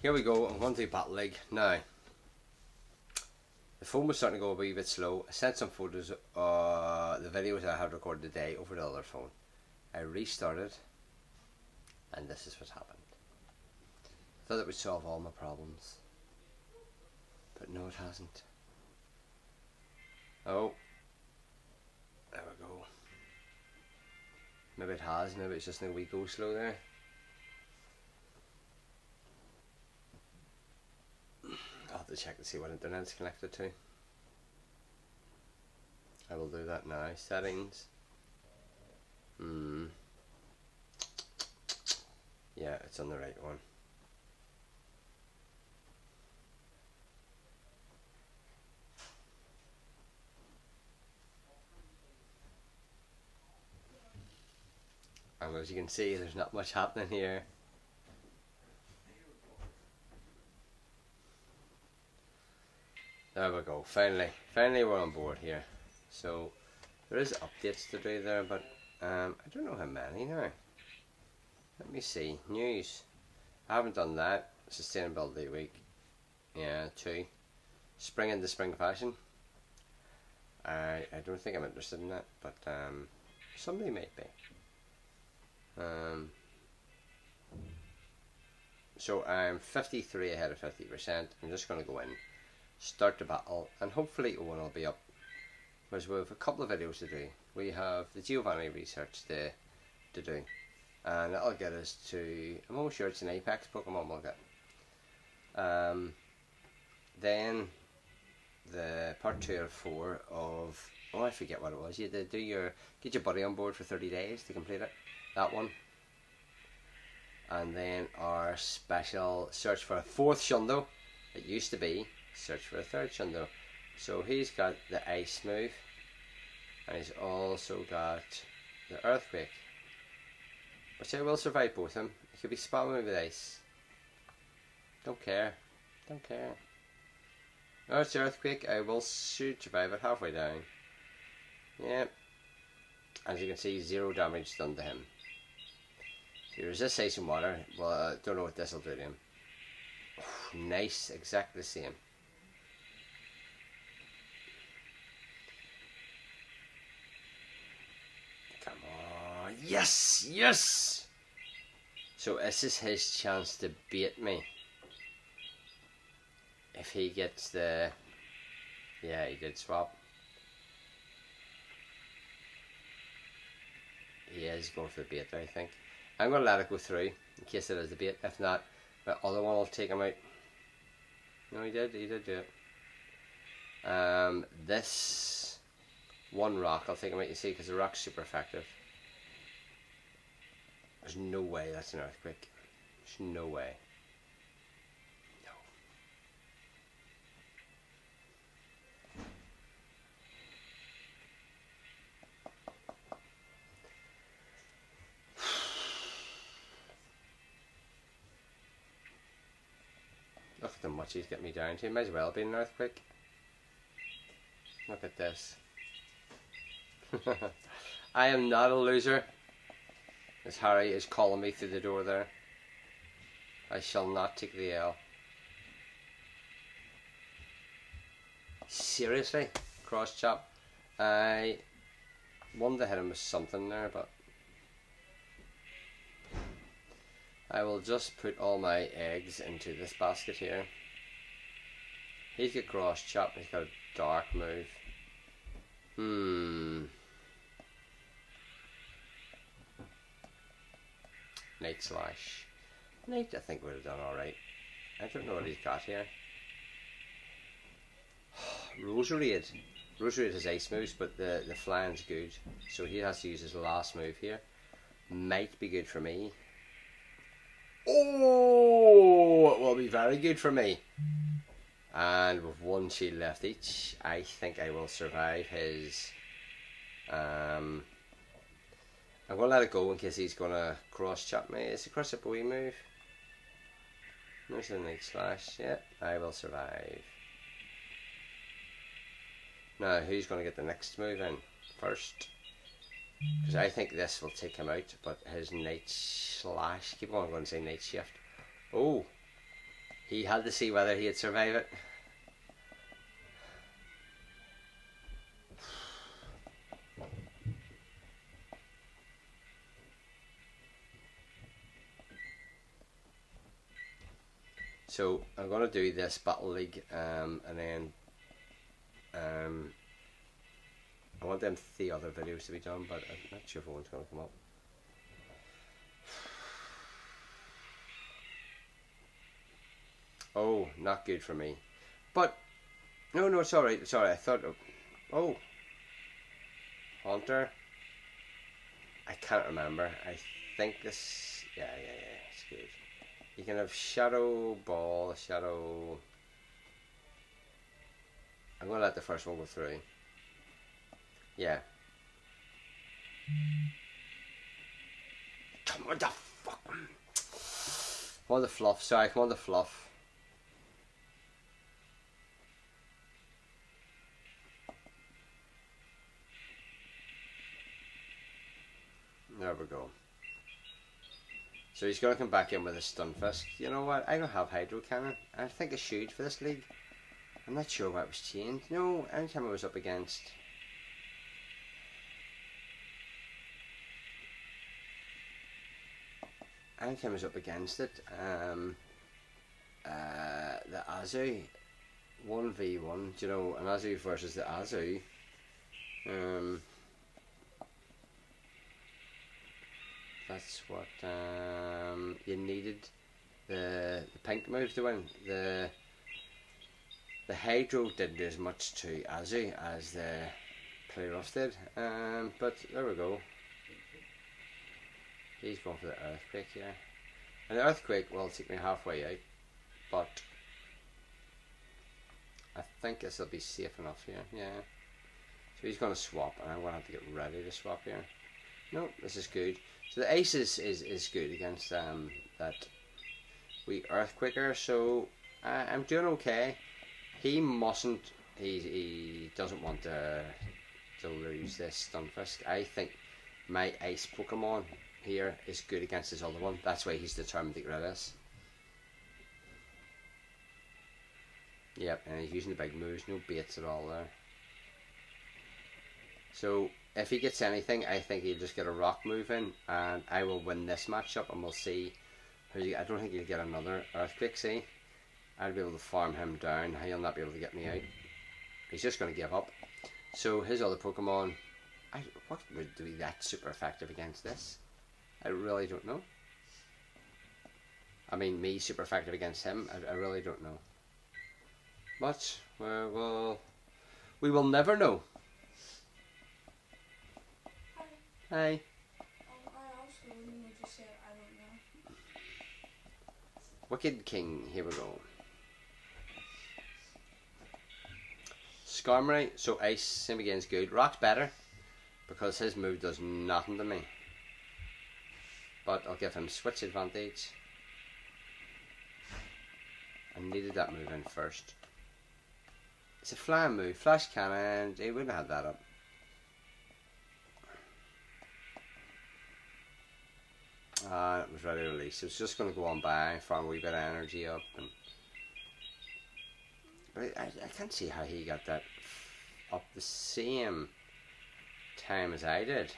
here we go. I'm going to do Battle League now. The phone was starting to go a wee bit slow. I sent some photos, uh, the videos I had recorded today over the other phone. I restarted, and this is what happened. Thought it would solve all my problems, but no, it hasn't. Oh, there we go. Maybe it has. Maybe it's just a wee go slow there. I'll have to check to see what internet it's connected to. I will do that now. Settings. Hmm. Yeah, it's on the right one. And as you can see, there's not much happening here. There we go. Finally, finally we're on board here. So there is updates to do there, but um, I don't know how many now. Let me see. News. I haven't done that. Sustainability week. Yeah, two. Spring into spring fashion. I I don't think I'm interested in that, but um, somebody might be. Um, so I'm 53 ahead of 50%. I'm just going to go in start the battle, and hopefully one will be up. Because we have a couple of videos to do. We have the Giovanni research to, to do, and that'll get us to. I'm almost sure it's an Apex Pokemon we'll get. Um, then the part two or four of oh I forget what it was. You had to do your get your buddy on board for thirty days to complete it. That one. And then our special search for a fourth Shundo. It used to be search for a third Shundo. So he's got the ice move and he's also got the earthquake. Which I will survive both of them. He could be spamming with ice. Don't care. Don't care. Oh, it's the earthquake. I will shoot survive it halfway down. Yep. As you can see, zero damage done to him. He resists ice and water. Well, I don't know what this will do to him. nice, exactly the same. Yes, yes. So this is his chance to beat me. If he gets the... Yeah, he did swap. He is going for the bait, I think. I'm going to let it go through in case it is a bait. If not, the other one will take him out. No, he did. He did do it. Um, this one rock, I'll take him out. You see, because the rock's super effective. There's no way that's an earthquake. There's no way. No. Look at the much he's getting me down to. Might as well be an earthquake. Look at this. I am not a loser. As Harry is calling me through the door there. I shall not take the L. Seriously? Cross chop. I wanted to hit him with something there, but I will just put all my eggs into this basket here. He's got cross chop, he's got a dark move. Hmm. Night Slash. Night, I think, would have done alright. I don't know what he's got here. Roserade. Roserade has ice moves, but the, the flying's good. So he has to use his last move here. Might be good for me. Oh, it will be very good for me. And with one shield left each, I think I will survive his um, I'm going to let it go in case he's going to cross chop me. Is it cross up a wee move? There's a night slash. Yeah, I will survive. Now, who's going to get the next move in first? Because I think this will take him out, but his night slash. Keep on going to say night shift. Oh, He had to see whether he'd survive it. So I'm going to do this Battle League um, and then um, I want them three other videos to be done but I'm not sure if one's going to come up. Oh, not good for me. But, no, no, it's alright, it's alright. I thought, oh, Hunter. I can't remember. I think this, yeah, yeah, yeah, it's good. You can have Shadow Ball, Shadow. I'm going to let the first one go through. Yeah. Come on, the fuck. Come on, the fluff. Sorry, come on, the fluff. There we go. So he's going to come back in with a Stunfisk. You know what? I don't have Hydro Cannon. I think I should for this league. I'm not sure what was changed. No, anytime I was up against... Anytime I was up against it, um, uh, the Azu, 1v1, you know, an Azu versus the Azu, um, that's what um, you needed the, the pink move to win. The the Hydro didn't do as much to Azu as the Play Rough did, um, but there we go. He's going for the Earthquake here. And the Earthquake will take me halfway out, but I think this will be safe enough here, yeah. So he's going to swap, and I'm going to have to get ready to swap here. No, this is good. So the ace is, is, is good against um, that we Earthquaker, so uh, I'm doing okay. He mustn't, he, he doesn't want to, to lose this Stunfisk. I think my Ice Pokemon here is good against his other one. That's why he's determined to get rid of this. Yep, and he's using the big moves, no baits at all there. So if he gets anything, I think he'll just get a rock moving, and I will win this matchup, and we'll see. I don't think he'll get another earthquake. See, I'll be able to farm him down. He'll not be able to get me out. He's just going to give up. So his other Pokemon, I what would be that super effective against this? I really don't know. I mean, me super effective against him. I, I really don't know. But uh, we will never know. Hi. Wicked King, here we go. Skarmory, so Ice, same again is good. Rock's better, because his move does nothing to me. But I'll give him switch advantage. I needed that move in first. It's a flying move, flash cannon, he wouldn't have that up. Uh, it was ready to release. It was just going to go on by, farm a wee bit of energy up. and But I, I can't see how he got that up the same time as I did.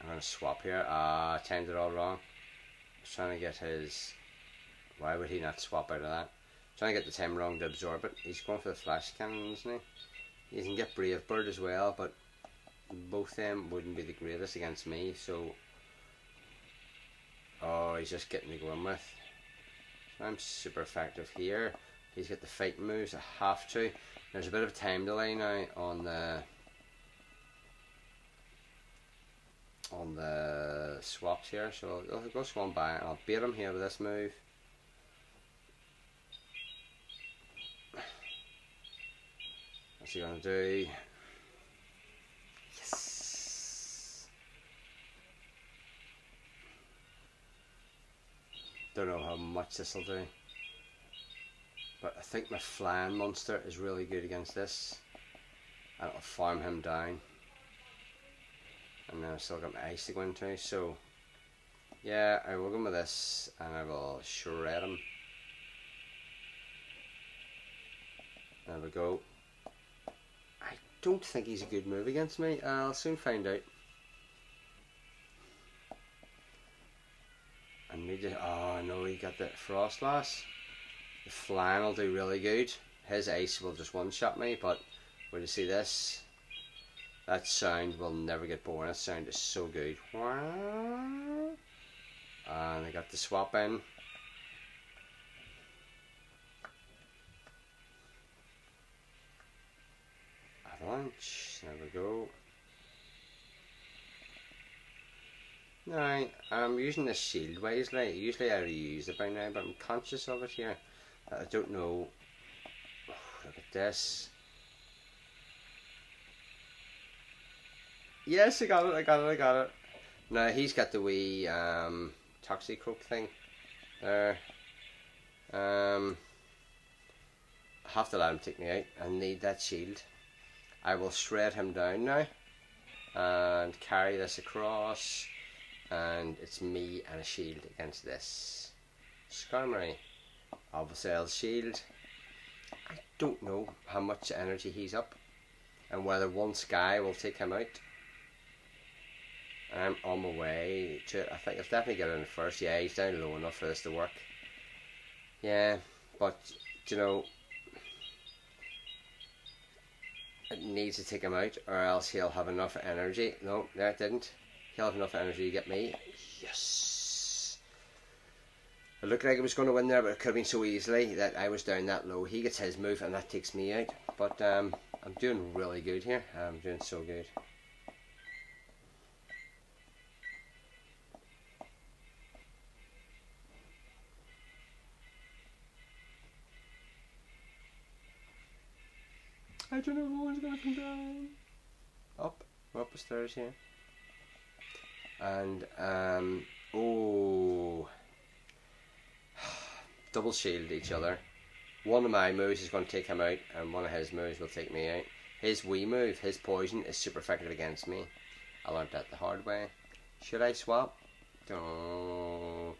I'm going to swap here. Ah, uh, timed it all wrong. I was trying to get his... Why would he not swap out of that? Trying to get the time wrong to absorb it. He's going for the flash cannon, isn't he? He can get Brave Bird as well, but both them wouldn't be the greatest against me, so oh he's just getting me going with. I'm super effective here. He's got the fight moves, I have to. There's a bit of a time delay now on the on the swaps here, so I'll go swan by and I'll beat him here with this move. What's he gonna do? Don't know how much this will do. But I think my flying monster is really good against this. And it'll farm him down. And then I've still got my ice to go into, so Yeah, I will go with this and I will shred him. There we go. I don't think he's a good move against me. I'll soon find out. And we just, oh no, he got the Froslass. The Flan will do really good. His Ice will just one-shot me, but when you see this, that sound will never get boring. That sound is so good. And I got the swap in. Avalanche. There we go. Now, I'm using this shield wisely. Usually I reuse it by now, but I'm conscious of it here. I don't know. Oh, look at this. Yes, I got it, I got it, I got it. Now, he's got the wee um, Toxicroak thing there. Um, I have to let him take me out. I need that shield. I will shred him down now and carry this across and it's me and a shield against this Skarmory. Alvasail's shield. I don't know how much energy he's up and whether one sky will take him out. I'm on my way to it I think I'll definitely get in first. Yeah he's down low enough for this to work. Yeah but you know it needs to take him out or else he'll have enough energy. No, that didn't. He'll enough energy to get me. Yes. It looked like it was going to win there, but it could have been so easily that I was down that low. He gets his move and that takes me out. But um, I'm doing really good here. I'm doing so good. I don't know who's gonna come down. Up, we're up the stairs here. And um oh double shield each other. One of my moves is going to take him out, and one of his moves will take me out. His wee move, his poison, is super effective against me. I learned that the hard way. Should I swap? Don't.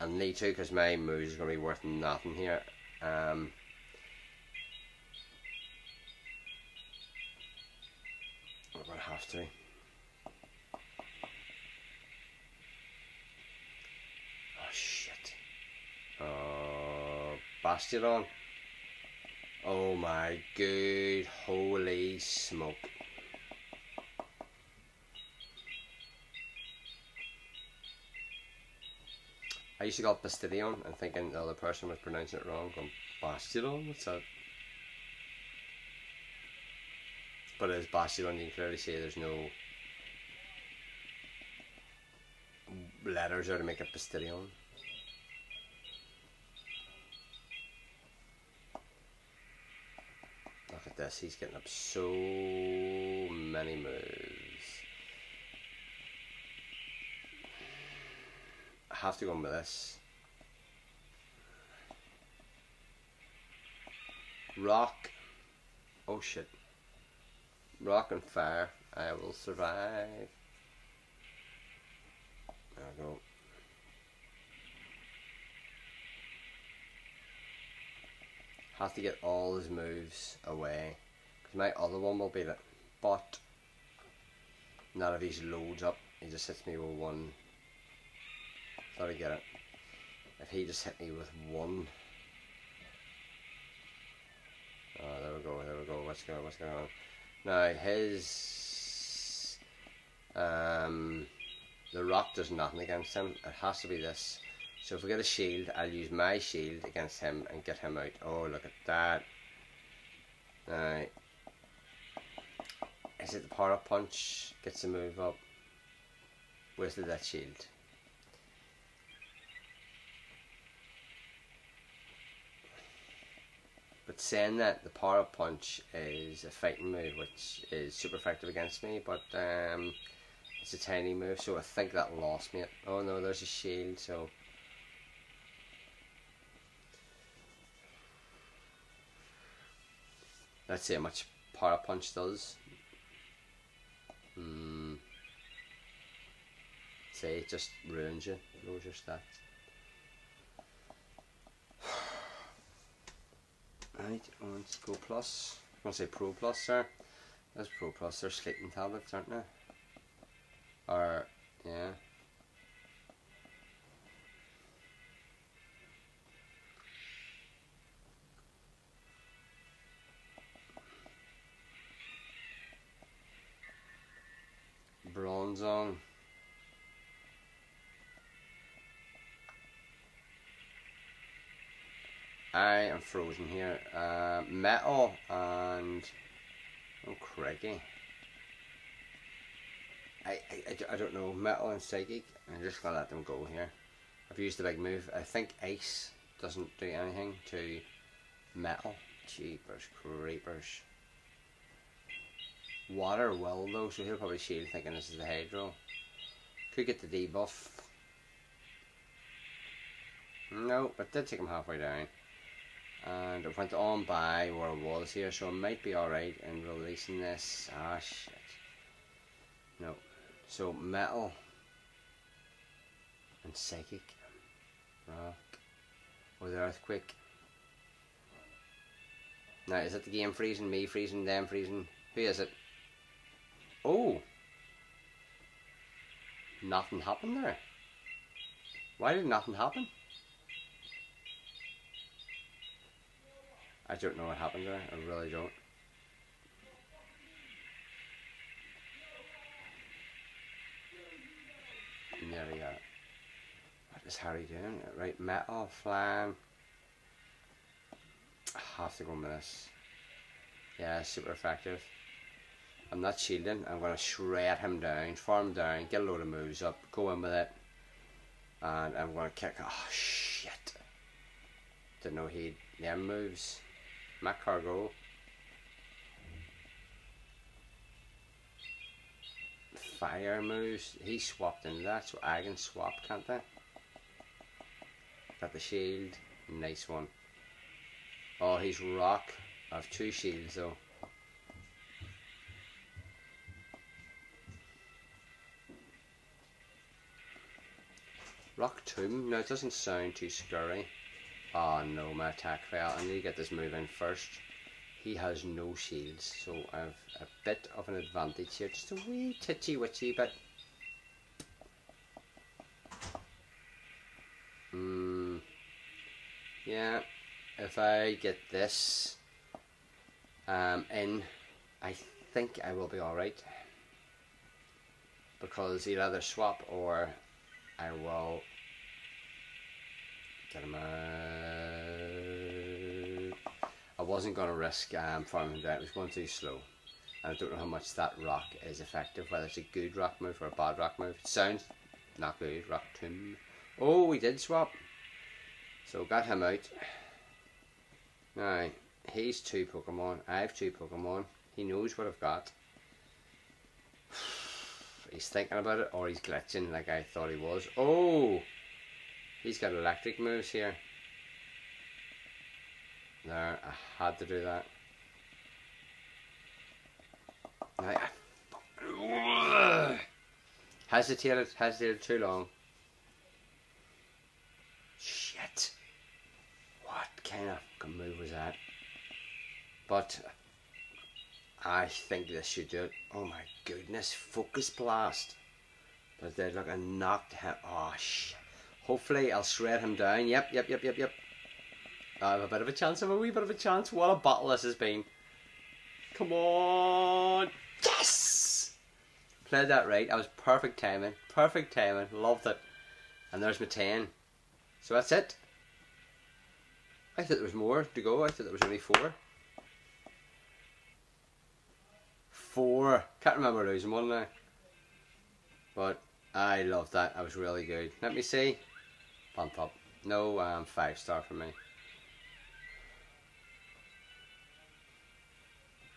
I need to because my moves is going to be worth nothing here. Um, I'm going to have to. Oh shit. Uh, oh, Bastiodon. Oh my good holy smoke. I used to call it Bastidion and thinking the other person was pronouncing it wrong, going Bastiodon, what's that? But as Bastiodon, you can clearly see there's no letters there to make it Bastidion. At this, he's getting up so many moves. I have to go with this. Rock. Oh shit. Rock and fire. I will survive. There we go. Have to get all his moves away. Because my other one will be that. But, None of these loads up. He just hits me with one. Thought I get it. If he just hit me with one. Oh, there we go, there we go. What's going on? What's going on? Now, his. Um, the rock does nothing against him. It has to be this. So if we get a shield, I'll use my shield against him and get him out. Oh, look at that. Now, is it the power punch? Gets the move up. Where's the that shield? But saying that, the power punch is a fighting move, which is super effective against me, but um, it's a tiny move, so I think that lost me. Oh no, there's a shield, so Let's see how much Power Punch does. Hmm. See, it just ruins you, lowers your stats. Right, let's go plus. I want to say Pro Plus, sir. That's Pro Plus. They're sleeping tablets, aren't they? Or, yeah. Bronzong. I am frozen here. Uh, metal and oh craggy. I, I, I don't know metal and psychic. I'm just gonna let them go here. I've used the big move. I think ice doesn't do anything to metal. Jeepers creepers. Water will though, so he'll probably shield thinking this is the Hydro. Could get the debuff. No, but did take him halfway down. And it went on by where I was here, so I might be alright in releasing this. Ah, shit. No. So, metal and psychic. Rock. Or the earthquake. Now, is it the game freezing, me freezing, them freezing? Who is it? Oh! Nothing happened there. Why did nothing happen? I don't know what happened there. I really don't. there we. What is Harry doing? Right, metal, flame. I have to go with this. Yeah, super effective. I'm not shielding. I'm going to shred him down, farm down, get a load of moves up, go in with it. And I'm going to kick. Oh, shit. Didn't know he'd them moves. Magcargo. Fire moves. He swapped into that, so I can swap, can't I? Got the shield. Nice one. Oh, he's rock. I have two shields though. Rock Tomb? No, it doesn't sound too scary. Oh no, my attack failed. I need to get this move in first. He has no shields, so I have a bit of an advantage here. Just a wee titchy witchy bit. Hmm. Yeah, if I get this um, in, I think I will be alright. Because he'll either swap or I will get him out. I wasn't going to risk um, farming down, it was going too slow. And I don't know how much that rock is effective, whether it's a good rock move or a bad rock move. It sounds not good, rock tomb. Oh, we did swap. So got him out. Now, he's two Pokemon, I have two Pokemon. He knows what I've got. He's thinking about it or he's glitching like I thought he was. Oh! He's got electric moves here. There, I had to do that. I, hesitated, hesitated too long. Shit. What kind of move was that? But I think this should do it. Oh my goodness, focus blast. But they're like a knocked him. Oh shit. Hopefully I'll shred him down. Yep, yep, yep, yep, yep. I have a bit of a chance. I have a wee bit of a chance. What a battle this has been. Come on. Yes! Played that right. I was perfect timing. Perfect timing. Loved it. And there's my 10. So that's it. I thought there was more to go. I thought there was only four. Four. Can't remember losing one now. But I love that. That was really good. Let me see. Pump up. No um, five star for me.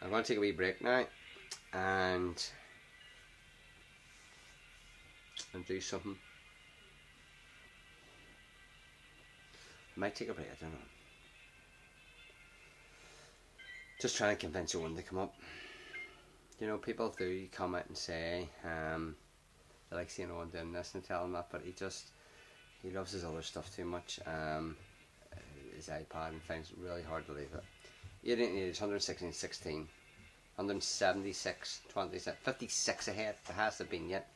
I'm going to take a wee break now and and do something. might take a break, I don't know. Just trying to convince one to come up you know, people do comment and say um, they like seeing Owen doing this and telling that, but he just he loves his other stuff too much. Um, his iPad and finds it really hard to leave it. 18 is 116, 16, 176, 26, 56 ahead. It hasn't been yet.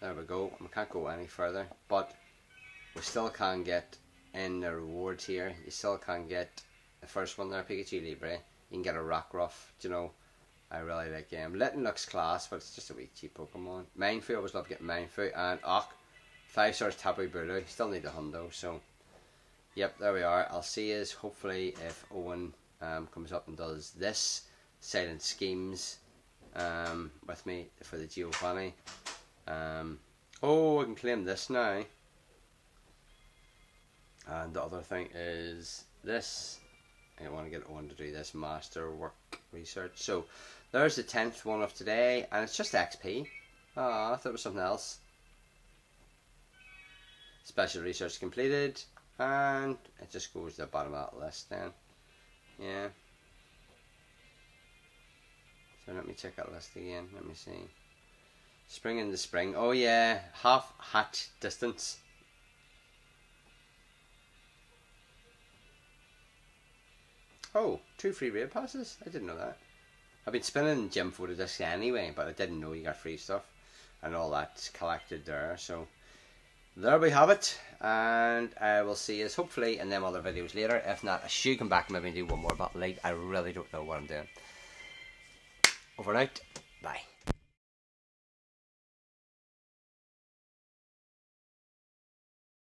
There we go. We can't go any further, but we still can get in the rewards here. You still can get the first one there, Pikachu Libre. You can get a Rockruff, you know. I really like him. Litten looks class, but it's just a wee cheap Pokemon. Mienfoo, I always love getting Mienfoo. And Och, 5 stars Tapu Bulu. Still need a Hundo, so. Yep, there we are. I'll see you hopefully if Owen um, comes up and does this Silent Schemes um, with me for the Giovanni. Um, oh, I can claim this now. And the other thing is this. I want to get Owen to do this master work research. So there's the 10th one of today, and it's just XP. Ah, I thought it was something else. Special research completed, and it just goes to the bottom of that list then. Yeah. So let me check that list again. Let me see. Spring in the spring. Oh yeah, half hatch distance. Oh, two free raid passes? I didn't know that. I've been spinning gym photo discs anyway, but I didn't know you got free stuff and all that's collected there. So there we have it, and I will see you hopefully in them other videos later. If not, I should come back and maybe do one more about late. I really don't know what I'm doing. Overnight, bye.